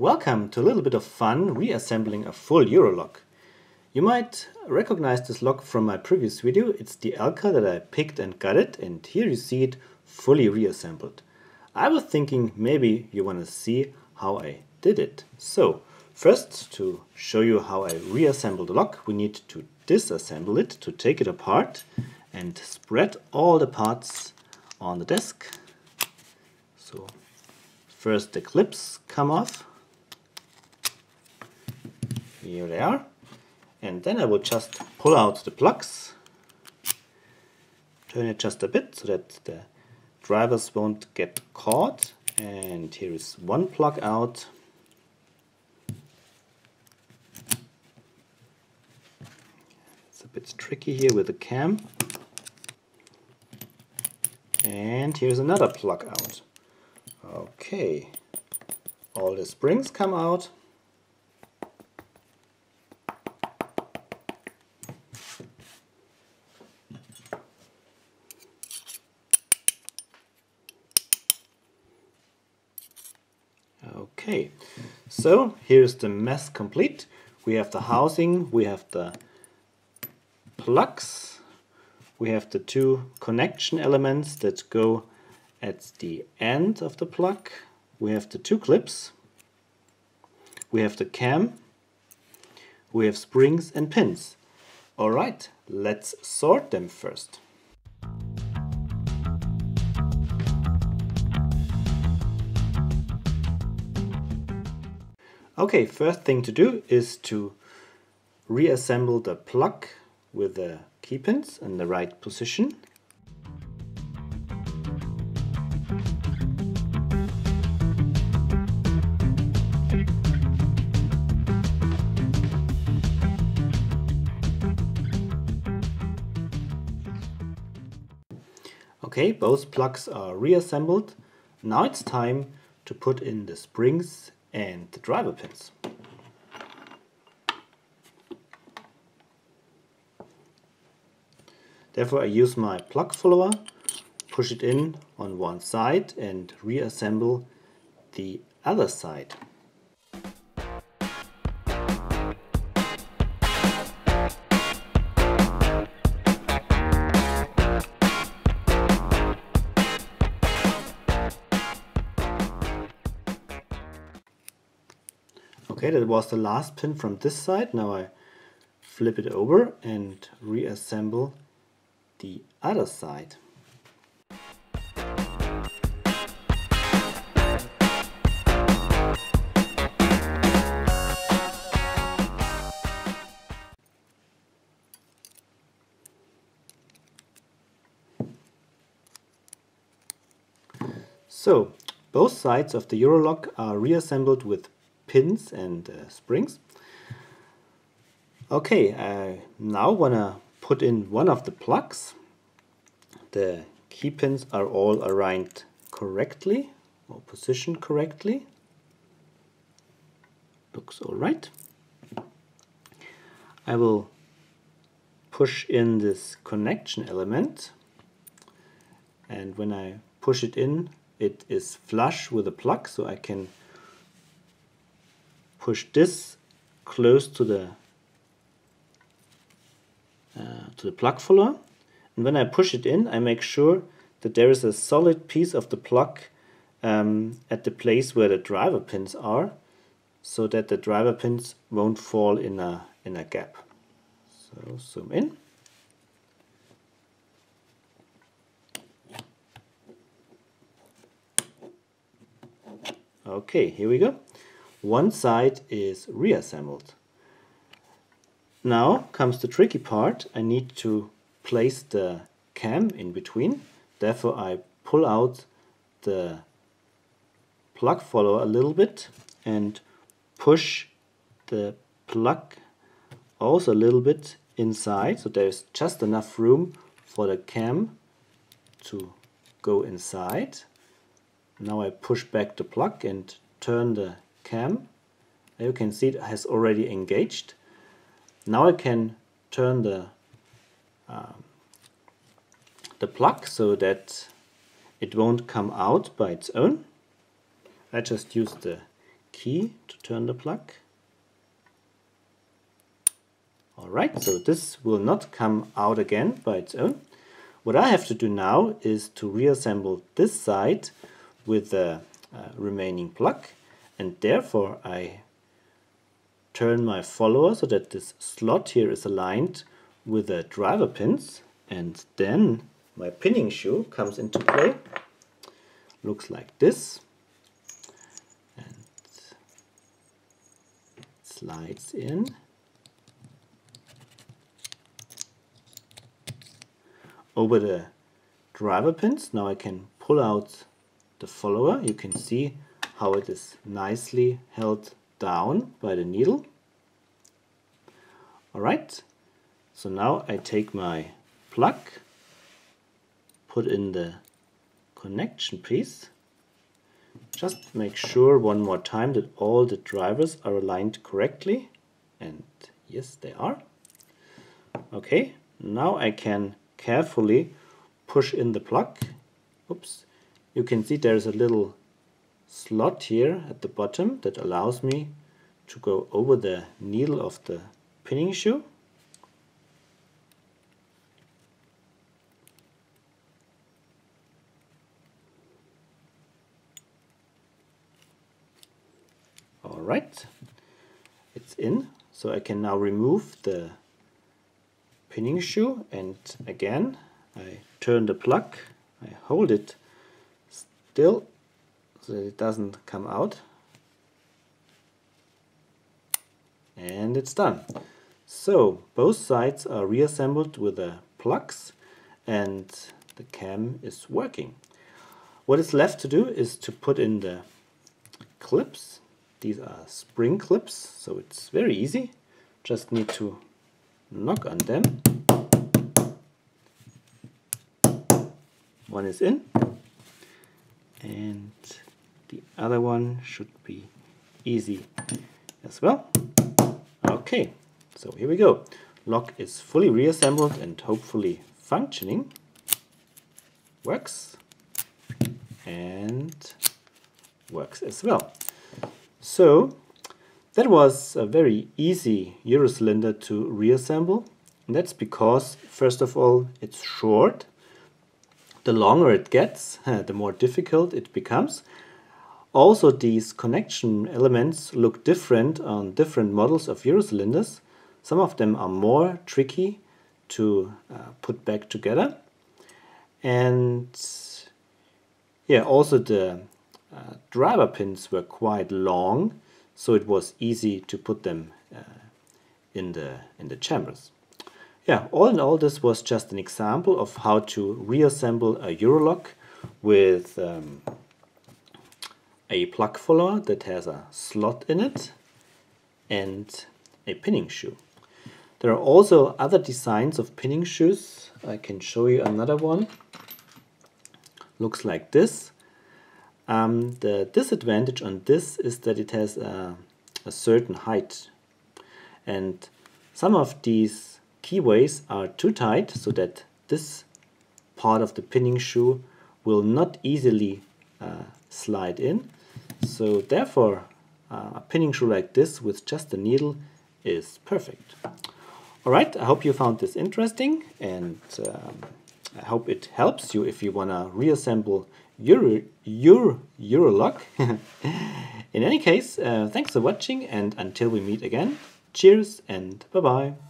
Welcome to a little bit of fun reassembling a full Eurolock. You might recognize this lock from my previous video. It's the ELCA that I picked and gutted and here you see it fully reassembled. I was thinking maybe you want to see how I did it. So first to show you how I reassembled the lock we need to disassemble it to take it apart and spread all the parts on the desk. So first the clips come off here they are. And then I will just pull out the plugs, turn it just a bit so that the drivers won't get caught. And here is one plug out. It's a bit tricky here with the cam. And here's another plug out. Okay, all the springs come out. Okay, so here's the mess complete. We have the housing, we have the plugs, we have the two connection elements that go at the end of the plug, we have the two clips, we have the cam, we have springs and pins. Alright, let's sort them first. Okay, first thing to do is to reassemble the plug with the key pins in the right position. Okay, both plugs are reassembled. Now it's time to put in the springs and the driver pins. Therefore I use my plug follower, push it in on one side and reassemble the other side. Okay, that was the last pin from this side. Now I flip it over and reassemble the other side. So, both sides of the Eurolock are reassembled with pins and uh, springs. Okay, I now wanna put in one of the plugs. The key pins are all aligned correctly or positioned correctly. Looks all right. I will push in this connection element and when I push it in it is flush with the plug so I can push this close to the uh, to the plug follower and when I push it in I make sure that there is a solid piece of the plug um, at the place where the driver pins are so that the driver pins won't fall in a in a gap. So zoom in. Okay here we go one side is reassembled. Now comes the tricky part. I need to place the cam in between. Therefore I pull out the plug follower a little bit and push the plug also a little bit inside so there's just enough room for the cam to go inside. Now I push back the plug and turn the cam. You can see it has already engaged. Now I can turn the um, the plug so that it won't come out by its own. I just use the key to turn the plug. Alright, so this will not come out again by its own. What I have to do now is to reassemble this side with the uh, remaining plug and therefore I turn my follower so that this slot here is aligned with the driver pins and then my pinning shoe comes into play. Looks like this and slides in. Over the driver pins, now I can pull out the follower. You can see how it is nicely held down by the needle. Alright, so now I take my plug, put in the connection piece, just make sure one more time that all the drivers are aligned correctly and yes they are. Okay, now I can carefully push in the plug. Oops, you can see there's a little slot here at the bottom that allows me to go over the needle of the pinning shoe. Alright, it's in, so I can now remove the pinning shoe and again I turn the plug, I hold it still so that it doesn't come out and it's done. So both sides are reassembled with the plugs and the cam is working. What is left to do is to put in the clips. These are spring clips, so it's very easy. Just need to knock on them. One is in and the other one should be easy as well. Okay, so here we go. Lock is fully reassembled and hopefully functioning. Works and works as well. So that was a very easy Eurocylinder to reassemble. And that's because, first of all, it's short. The longer it gets, the more difficult it becomes. Also, these connection elements look different on different models of Eurocylinders. Some of them are more tricky to uh, put back together. And yeah, also the uh, driver pins were quite long, so it was easy to put them uh, in the in the chambers. Yeah, all in all, this was just an example of how to reassemble a Eurolock with um, a plug follower that has a slot in it and a pinning shoe. There are also other designs of pinning shoes. I can show you another one. Looks like this. Um, the disadvantage on this is that it has a, a certain height and some of these keyways are too tight so that this part of the pinning shoe will not easily uh, slide in so therefore, uh, a pinning shoe like this with just a needle is perfect. Alright, I hope you found this interesting and um, I hope it helps you if you want to reassemble your, your your Eurolock. In any case, uh, thanks for watching and until we meet again, cheers and bye-bye.